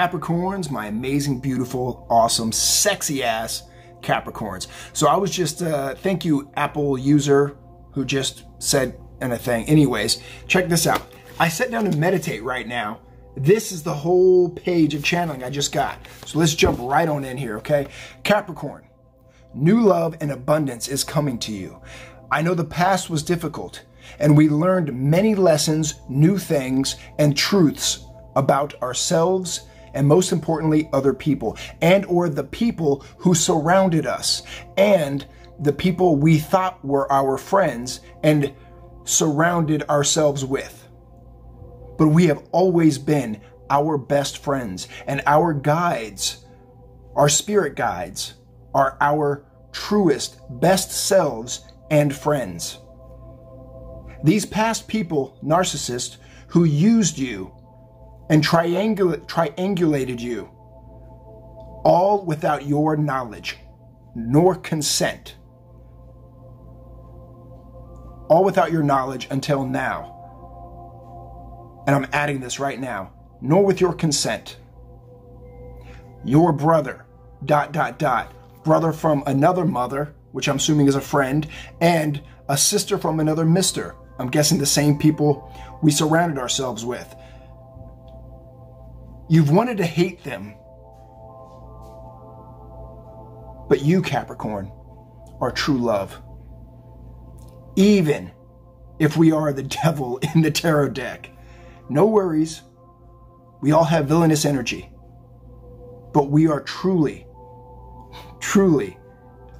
Capricorns, my amazing, beautiful, awesome, sexy ass Capricorns. So I was just, uh, thank you, Apple user who just said anything. Anyways, check this out. I sat down to meditate right now. This is the whole page of channeling I just got. So let's jump right on in here, okay? Capricorn, new love and abundance is coming to you. I know the past was difficult and we learned many lessons, new things, and truths about ourselves and most importantly other people and or the people who surrounded us and the people we thought were our friends and surrounded ourselves with. But we have always been our best friends and our guides our spirit guides are our truest best selves and friends. These past people narcissists who used you and triangul- triangulated you, all without your knowledge nor consent. All without your knowledge until now. And I'm adding this right now, nor with your consent. Your brother, dot, dot, dot, brother from another mother, which I'm assuming is a friend, and a sister from another mister. I'm guessing the same people we surrounded ourselves with. You've wanted to hate them. But you, Capricorn, are true love. Even if we are the devil in the tarot deck. No worries. We all have villainous energy. But we are truly, truly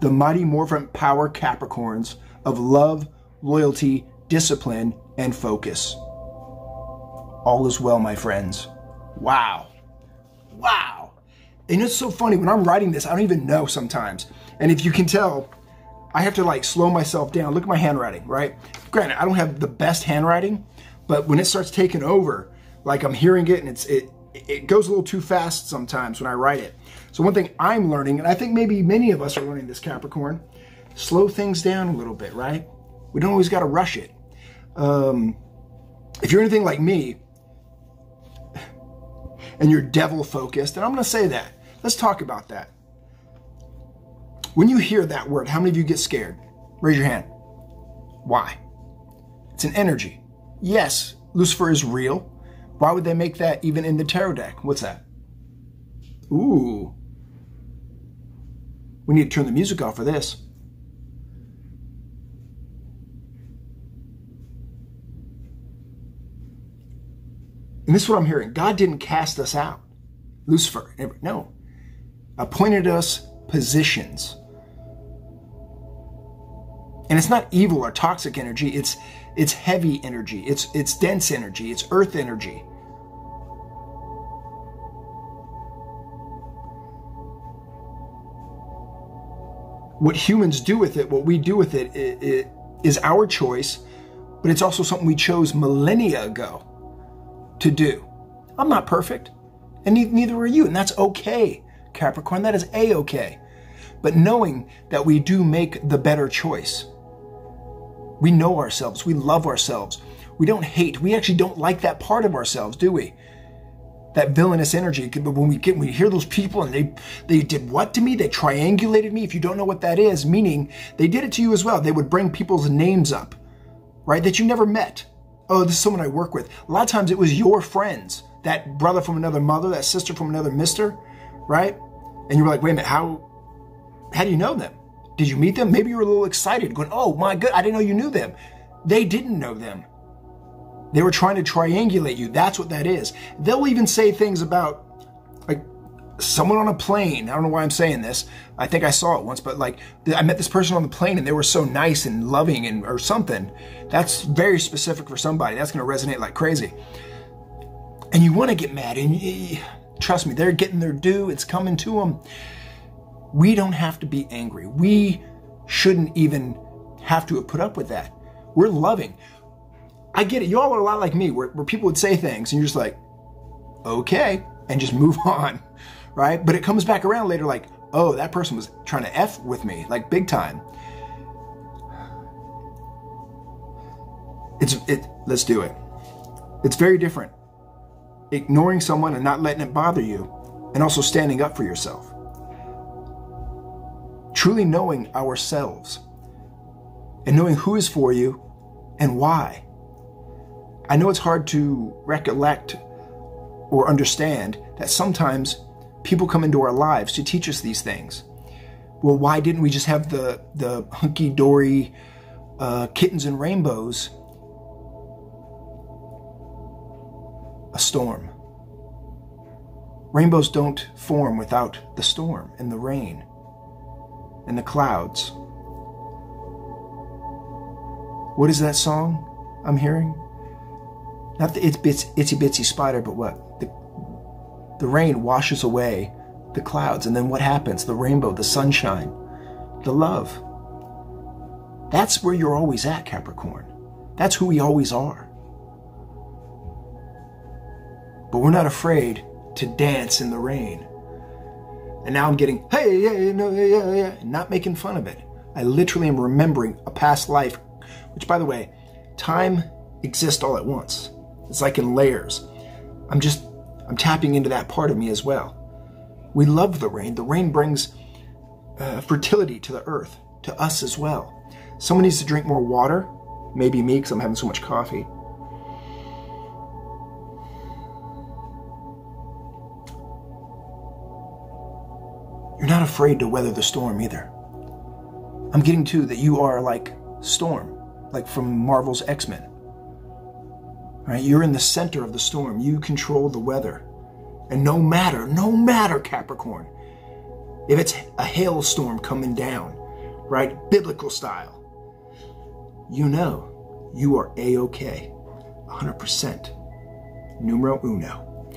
the mighty morphin power Capricorns of love, loyalty, discipline, and focus. All is well, my friends. Wow. Wow. And it's so funny when I'm writing this, I don't even know sometimes. And if you can tell, I have to like slow myself down. Look at my handwriting, right? Granted, I don't have the best handwriting, but when it starts taking over, like I'm hearing it and it's it it goes a little too fast sometimes when I write it. So one thing I'm learning, and I think maybe many of us are learning this Capricorn, slow things down a little bit, right? We don't always got to rush it. Um, if you're anything like me, and you're devil focused. And I'm going to say that. Let's talk about that. When you hear that word, how many of you get scared? Raise your hand. Why? It's an energy. Yes, Lucifer is real. Why would they make that even in the tarot deck? What's that? Ooh. We need to turn the music off for this. And this is what I'm hearing. God didn't cast us out. Lucifer, no. Appointed us positions. And it's not evil or toxic energy, it's it's heavy energy, it's it's dense energy, it's earth energy. What humans do with it, what we do with it, it, it is our choice, but it's also something we chose millennia ago to do. I'm not perfect, and neither are you, and that's okay, Capricorn. That is a okay. But knowing that we do make the better choice, we know ourselves, we love ourselves, we don't hate, we actually don't like that part of ourselves, do we? That villainous energy. But when we get when we hear those people and they they did what to me? They triangulated me. If you don't know what that is, meaning they did it to you as well. They would bring people's names up, right? That you never met oh, this is someone I work with. A lot of times it was your friends, that brother from another mother, that sister from another mister, right? And you were like, wait a minute, how, how do you know them? Did you meet them? Maybe you were a little excited, going, oh my God, I didn't know you knew them. They didn't know them. They were trying to triangulate you. That's what that is. They'll even say things about someone on a plane. I don't know why I'm saying this. I think I saw it once, but like I met this person on the plane and they were so nice and loving and or something. That's very specific for somebody. That's going to resonate like crazy. And you want to get mad and you, trust me, they're getting their due. It's coming to them. We don't have to be angry. We shouldn't even have to have put up with that. We're loving. I get it. You all are a lot like me, where, where people would say things and you're just like, okay, and just move on right? But it comes back around later like, oh, that person was trying to F with me, like big time. It's it let's do it. It's very different. ignoring someone and not letting it bother you, and also standing up for yourself. Truly knowing ourselves and knowing who is for you and why. I know it's hard to recollect or understand that sometimes people come into our lives to teach us these things. Well, why didn't we just have the, the hunky dory uh, kittens and rainbows a storm? Rainbows don't form without the storm and the rain and the clouds. What is that song I'm hearing? Not the It's Bitsy, itsy bitsy spider, but what? The, rain washes away the clouds, and then what happens? The rainbow, the sunshine, the love. That's where you're always at, Capricorn. That's who we always are. But we're not afraid to dance in the rain. And now I'm getting, hey, yeah, no, yeah, yeah, not making fun of it. I literally am remembering a past life, which, by the way, time exists all at once. It's like in layers. I'm just, I'm tapping into that part of me as well. We love the rain. The rain brings uh, fertility to the earth, to us as well. Someone needs to drink more water. Maybe me, because I'm having so much coffee. You're not afraid to weather the storm either. I'm getting to that you are like Storm, like from Marvel's X-Men. Right? You're in the center of the storm. You control the weather. And no matter, no matter, Capricorn, if it's a hailstorm coming down, right, biblical style, you know you are A-OK, 100%, numero uno.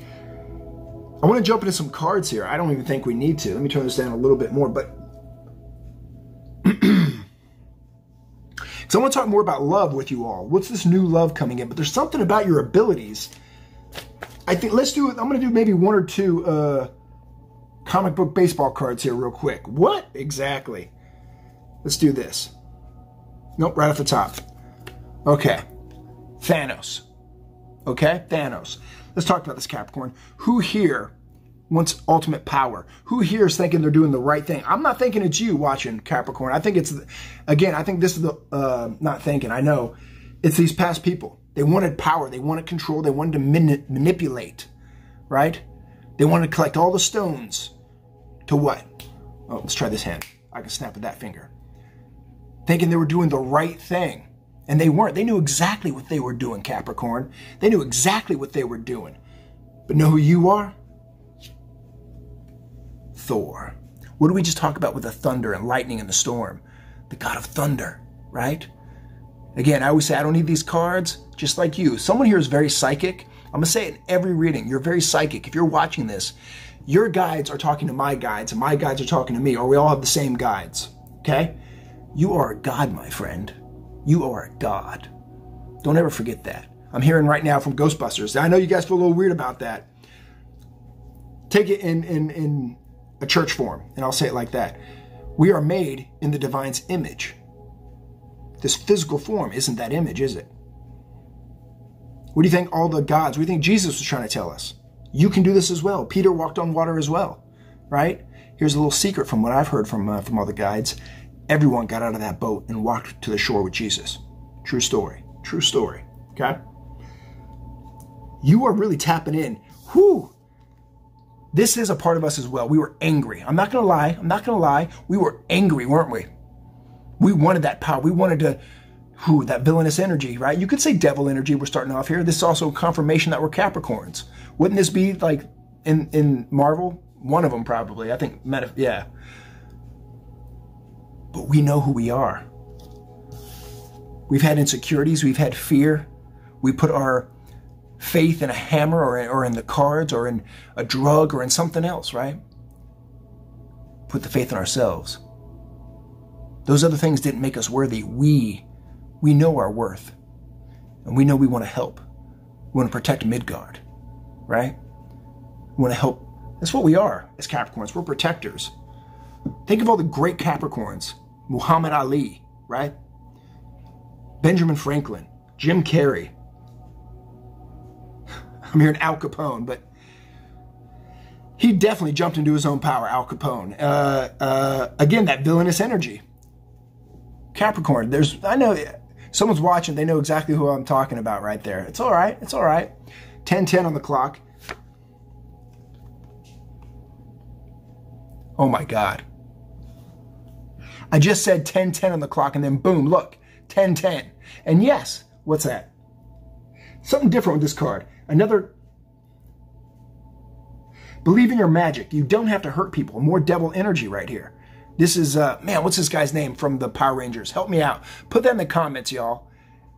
I want to jump into some cards here. I don't even think we need to. Let me turn this down a little bit more, but because I want to talk more about love with you all. What's this new love coming in? But there's something about your abilities. I think let's do. I'm going to do maybe one or two uh, comic book baseball cards here real quick. What exactly? Let's do this. Nope, right off the top. Okay, Thanos. Okay, Thanos. Let's talk about this Capricorn. Who here wants ultimate power? Who here is thinking they're doing the right thing? I'm not thinking it's you watching Capricorn. I think it's, again, I think this is the, uh, not thinking, I know. It's these past people. They wanted power. They wanted control. They wanted to mani manipulate, right? They wanted to collect all the stones to what? Oh, let's try this hand. I can snap with that finger. Thinking they were doing the right thing. And they weren't. They knew exactly what they were doing, Capricorn. They knew exactly what they were doing. But know who you are? Thor. What do we just talk about with the thunder and lightning and the storm? The god of thunder, right? Again, I always say I don't need these cards, just like you. Someone here is very psychic. I'm going to say it in every reading. You're very psychic. If you're watching this, your guides are talking to my guides, and my guides are talking to me, or we all have the same guides. Okay? You are a god, my friend. You are a god. Don't ever forget that. I'm hearing right now from Ghostbusters. I know you guys feel a little weird about that. Take it in, in, in a church form, and I'll say it like that. We are made in the divine's image. This physical form isn't that image, is it? What do you think all the gods, you think Jesus was trying to tell us? You can do this as well. Peter walked on water as well, right? Here's a little secret from what I've heard from, uh, from other guides. Everyone got out of that boat and walked to the shore with Jesus. True story. True story. Okay? You are really tapping in. Whoo! This is a part of us as well. We were angry. I'm not going to lie. I'm not going to lie. We were angry, weren't we? We wanted that power. We wanted to, who, that villainous energy, right? You could say devil energy. We're starting off here. This is also confirmation that we're Capricorns. Wouldn't this be like in, in Marvel? One of them probably. I think, Meta- yeah but we know who we are. We've had insecurities, we've had fear. We put our faith in a hammer or, or in the cards or in a drug or in something else, right? Put the faith in ourselves. Those other things didn't make us worthy. We, we know our worth. And we know we want to help. We want to protect Midgard, right? We want to help. That's what we are as Capricorns. We're protectors. Think of all the great Capricorns Muhammad Ali, right? Benjamin Franklin, Jim Carrey. I'm hearing Al Capone, but he definitely jumped into his own power, Al Capone. Uh, uh, again, that villainous energy. Capricorn, there's, I know someone's watching, they know exactly who I'm talking about right there. It's all right, it's all right. 1010 on the clock. Oh my God. I just said 1010 on the clock and then boom, look, 1010. And yes, what's that? Something different with this card. Another believe in your magic. You don't have to hurt people. More devil energy right here. This is, uh, man, what's this guy's name from the Power Rangers? Help me out. Put that in the comments, y'all.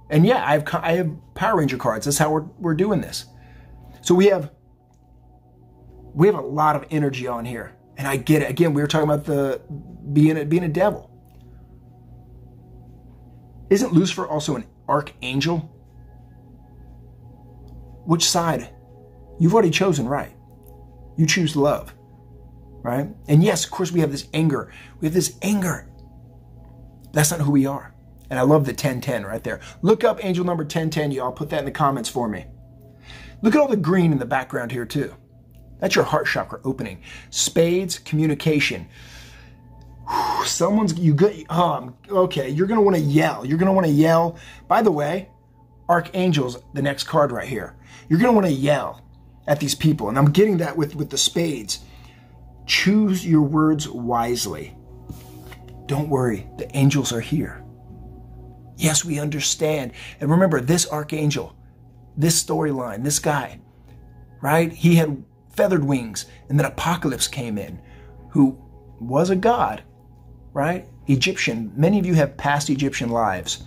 And yeah, I have, I have Power Ranger cards. That's how we're, we're doing this. So we have, we have a lot of energy on here. And I get it. Again, we were talking about the being a, being a devil. Isn't Lucifer also an archangel? Which side? You've already chosen right. You choose love, right? And yes, of course, we have this anger. We have this anger. That's not who we are. And I love the 1010 right there. Look up angel number 1010, y'all. Put that in the comments for me. Look at all the green in the background here, too. That's your heart chakra opening. Spades, communication. Someone's, you get, um, okay, you're going to want to yell. You're going to want to yell. By the way, Archangels, the next card right here. You're going to want to yell at these people. And I'm getting that with, with the spades. Choose your words wisely. Don't worry, the angels are here. Yes, we understand. And remember, this archangel, this storyline, this guy, right? He had feathered wings, and then Apocalypse came in, who was a god, right? Egyptian. Many of you have past Egyptian lives,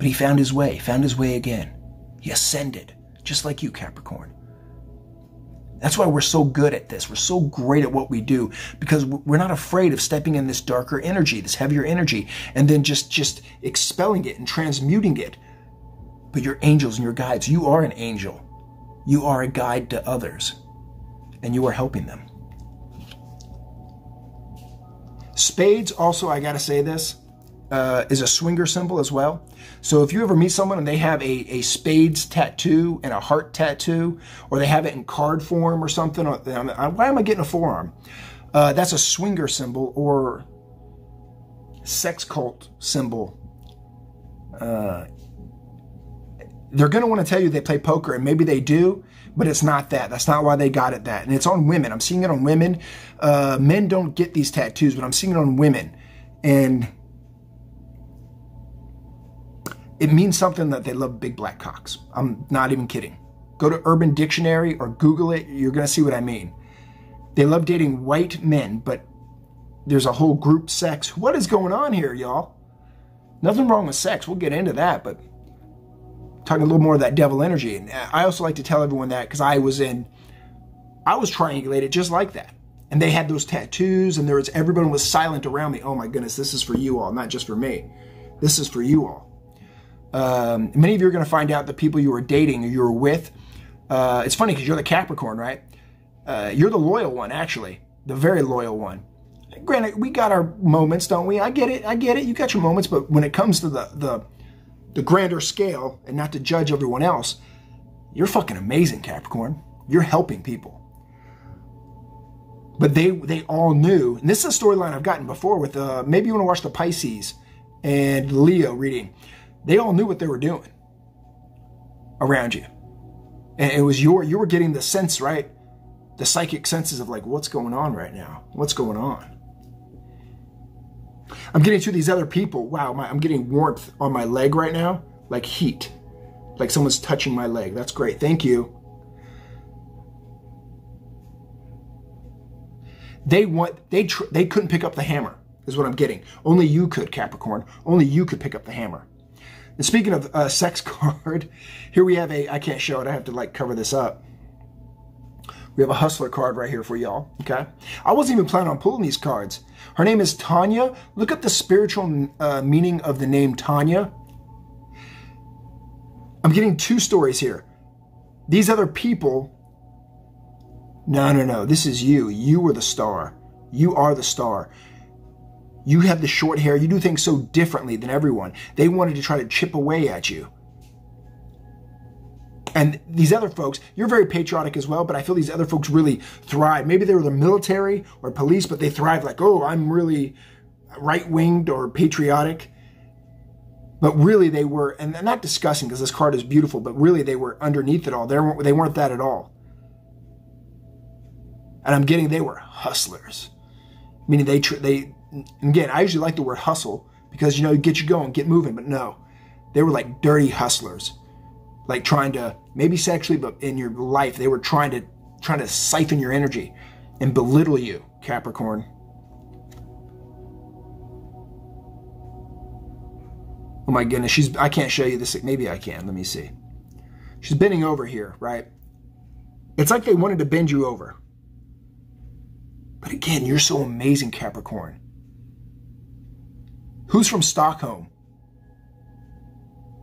but he found his way, found his way again. He ascended, just like you, Capricorn. That's why we're so good at this. We're so great at what we do because we're not afraid of stepping in this darker energy, this heavier energy, and then just, just expelling it and transmuting it. But your angels and your guides, you are an angel. You are a guide to others and you are helping them. Spades, also, I gotta say this, uh, is a swinger symbol as well. So if you ever meet someone and they have a, a spades tattoo and a heart tattoo, or they have it in card form or something, why am I getting a forearm? Uh, that's a swinger symbol or sex cult symbol. Uh, they're going to want to tell you they play poker, and maybe they do, but it's not that. That's not why they got it that. And it's on women. I'm seeing it on women. Uh, men don't get these tattoos, but I'm seeing it on women. And it means something that they love big black cocks. I'm not even kidding. Go to Urban Dictionary or Google it. You're going to see what I mean. They love dating white men, but there's a whole group sex. What is going on here, y'all? Nothing wrong with sex. We'll get into that, but talking a little more of that devil energy. And I also like to tell everyone that because I was in, I was triangulated just like that. And they had those tattoos, and there was everyone was silent around me. Oh my goodness, this is for you all, not just for me. This is for you all. Um, many of you are going to find out the people you were dating or you were with. Uh, it's funny because you're the Capricorn, right? Uh, you're the loyal one, actually, the very loyal one. Granted, we got our moments, don't we? I get it. I get it. You got your moments, but when it comes to the the the grander scale, and not to judge everyone else, you're fucking amazing, Capricorn. You're helping people. But they they all knew, and this is a storyline I've gotten before with uh, maybe you want to watch the Pisces and Leo reading they all knew what they were doing around you. And it was your, you were getting the sense, right? The psychic senses of like, what's going on right now? What's going on? I'm getting to these other people. Wow, my, I'm getting warmth on my leg right now, like heat, like someone's touching my leg. That's great. Thank you. They want they tr- they couldn't pick up the hammer. Is what I'm getting. Only you could, Capricorn. Only you could pick up the hammer. And speaking of uh, sex card, here we have a, I can't show it, I have to like cover this up. We have a hustler card right here for y'all, okay? I wasn't even planning on pulling these cards. Her name is Tanya. Look up the spiritual uh, meaning of the name Tanya. I'm getting two stories here. These other people, no, no, no, this is you. You were the star. You are the star. You have the short hair. You do things so differently than everyone. They wanted to try to chip away at you. And these other folks, you're very patriotic as well, but I feel these other folks really thrive. Maybe they were the military or police, but they thrive like, oh, I'm really right winged or patriotic. But really, they were, and not discussing because this card is beautiful, but really they were underneath it all. They weren't, they weren't that at all. And I'm getting they were hustlers, meaning they they again. I usually like the word hustle because you know get you going, get moving. But no, they were like dirty hustlers, like trying to maybe sexually, but in your life they were trying to trying to siphon your energy and belittle you, Capricorn. Oh my goodness, she's I can't show you this. Maybe I can. Let me see. She's bending over here, right? It's like they wanted to bend you over. But again, you're so amazing, Capricorn. Who's from Stockholm?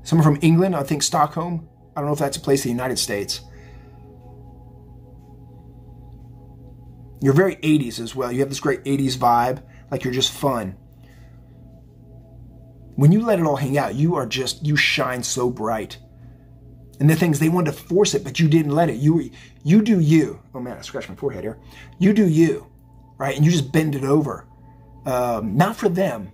Someone from England? I think Stockholm. I don't know if that's a place in the United States. You're very 80s as well. You have this great 80s vibe, like you're just fun. When you let it all hang out, you are just, you shine so bright. And the things they wanted to force it, but you didn't let it. You you do you. Oh man, I scratched my forehead here. You do you right? And you just bend it over. Um, not for them.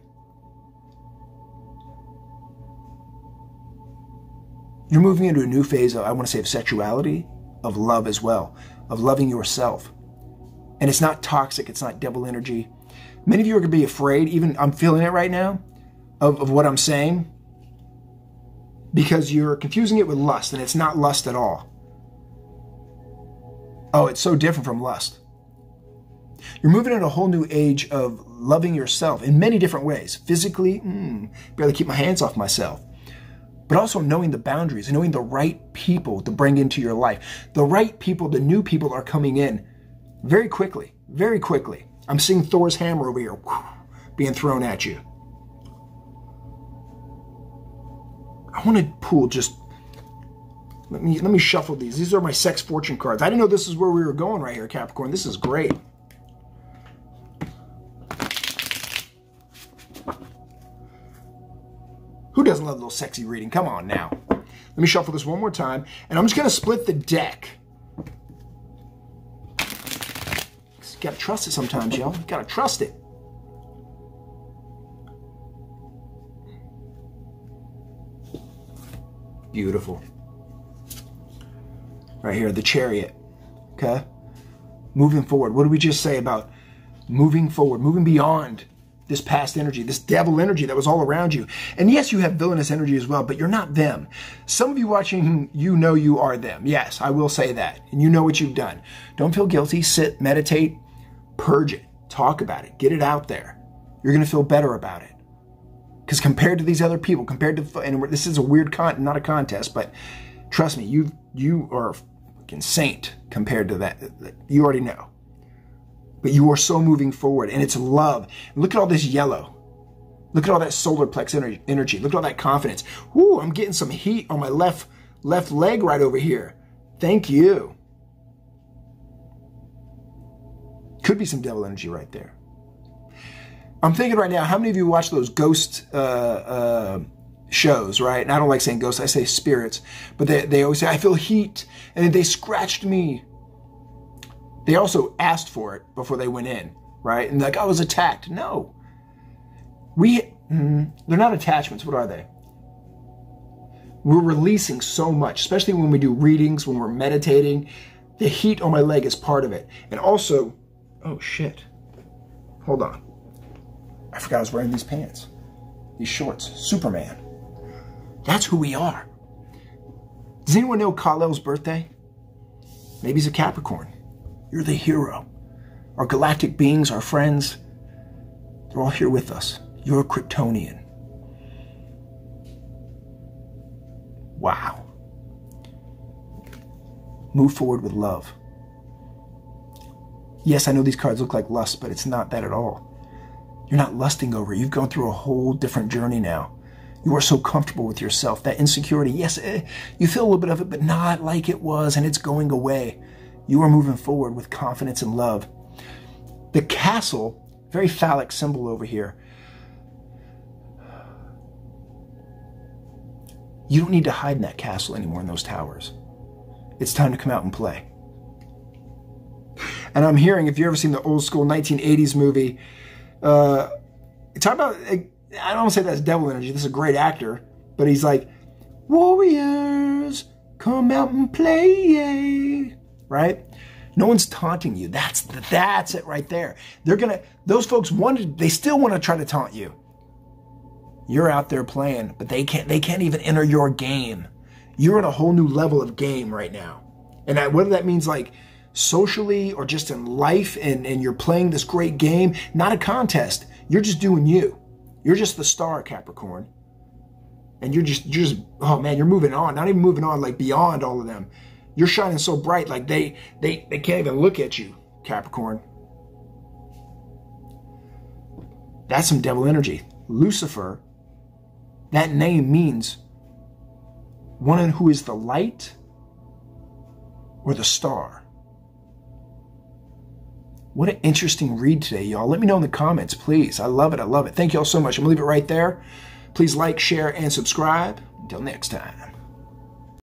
You're moving into a new phase of, I want to say, of sexuality, of love as well, of loving yourself. And it's not toxic, it's not devil energy. Many of you are going to be afraid, even I'm feeling it right now, of, of what I'm saying, because you're confusing it with lust, and it's not lust at all. Oh, it's so different from lust. You're moving into a whole new age of loving yourself in many different ways. Physically, mm, barely keep my hands off myself. But also knowing the boundaries, knowing the right people to bring into your life. The right people, the new people are coming in very quickly, very quickly. I'm seeing Thor's hammer over here being thrown at you. I want to pull just let me let me shuffle these. These are my sex fortune cards. I didn't know this is where we were going right here, Capricorn. This is great. Who doesn't love a little sexy reading? Come on now. Let me shuffle this one more time, and I'm just going to split the deck. You gotta trust it sometimes, y'all. You gotta trust it. Beautiful. Right here, the chariot. Okay? Moving forward. What did we just say about moving forward, moving beyond this past energy, this devil energy that was all around you. And yes, you have villainous energy as well, but you're not them. Some of you watching, you know you are them. Yes, I will say that. And you know what you've done. Don't feel guilty. Sit, meditate, purge it, talk about it, get it out there. You're going to feel better about it. Because compared to these other people, compared to, and this is a weird con, not a contest, but trust me, you you are a fucking saint compared to that. You already know but you are so moving forward and it's love. Look at all this yellow. Look at all that solar plex energy. Look at all that confidence. Ooh, I'm getting some heat on my left left leg right over here. Thank you. Could be some devil energy right there. I'm thinking right now, how many of you watch those ghost uh, uh, shows, right? And I don't like saying ghosts, I say spirits. But they, they always say, I feel heat. And they scratched me. They also asked for it before they went in, right? And like, I was attacked. No. We, mm, they're not attachments. What are they? We're releasing so much, especially when we do readings, when we're meditating. The heat on my leg is part of it. And also, oh shit. Hold on. I forgot I was wearing these pants, these shorts. Superman. That's who we are. Does anyone know Kal-El's birthday? Maybe he's a Capricorn. You're the hero. Our galactic beings, our friends, they're all here with us. You're a Kryptonian. Wow. Move forward with love. Yes, I know these cards look like lust, but it's not that at all. You're not lusting over. You've gone through a whole different journey now. You are so comfortable with yourself. That insecurity, yes, eh, you feel a little bit of it, but not like it was, and it's going away. You are moving forward with confidence and love. The castle, very phallic symbol over here. You don't need to hide in that castle anymore in those towers. it's time to come out and play. And I'm hearing, if you've ever seen the old school 1980s movie, uh, talk about, I don't say that's devil energy. This is a great actor, but he's like, Warriors, come out and play, right? No one's taunting you. That's that's it right there. They're gonna. Those folks wanted. They still want to try to taunt you. You're out there playing, but they can't. They can't even enter your game. You're in a whole new level of game right now, and that, whether that means like socially or just in life, and and you're playing this great game, not a contest. You're just doing you. You're just the star, Capricorn. And you're just, you're just, oh man, you're moving on. Not even moving on, like beyond all of them. You're shining so bright, like they they they can't even look at you, Capricorn. That's some devil energy. Lucifer, that name means one who is the light or the star. What an interesting read today, y'all. Let me know in the comments, please. I love it. I love it. Thank you all so much. I'm going to leave it right there. Please like, share, and subscribe. Until next time.